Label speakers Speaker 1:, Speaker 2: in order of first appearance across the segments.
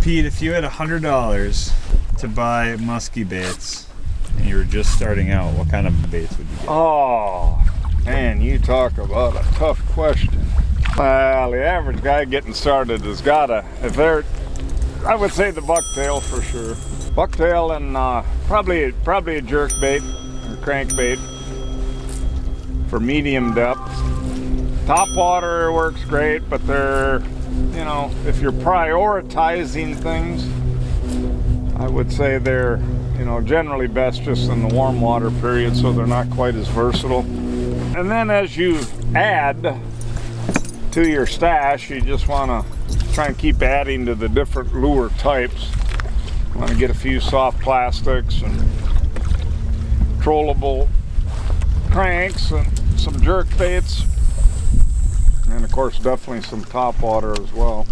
Speaker 1: Pete, if you had hundred dollars to buy musky baits and you were just starting out, what kind of baits would you get?
Speaker 2: Oh, man, you talk about a tough question. Well, the average guy getting started has gotta, if they're, I would say the bucktail for sure. Bucktail and uh, probably probably a jerk bait or crankbait for medium depth. Top water works great, but they're, you know, if you're prioritizing things, I would say they're, you know, generally best just in the warm water period, so they're not quite as versatile. And then as you add to your stash, you just want to try and keep adding to the different lure types. Want to get a few soft plastics and trollable cranks and some jerk baits of course definitely some top water as well.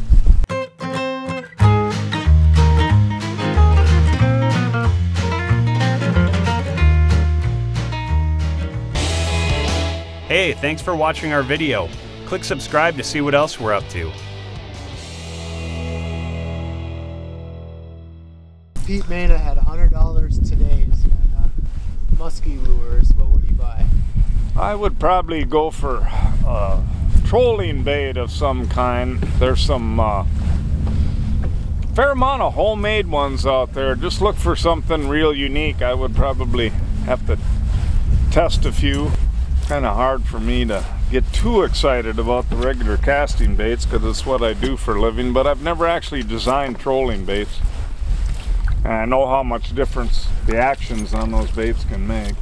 Speaker 1: Hey, thanks for watching our video. Click subscribe to see what else we're up to.
Speaker 3: Pete Maina had $100 today to spend on musky lures. What would he buy?
Speaker 2: I would probably go for a trolling bait of some kind. There's some uh, fair amount of homemade ones out there. Just look for something real unique. I would probably have to test a few. Kind of hard for me to get too excited about the regular casting baits because it's what I do for a living, but I've never actually designed trolling baits. And I know how much difference the actions on those baits can make.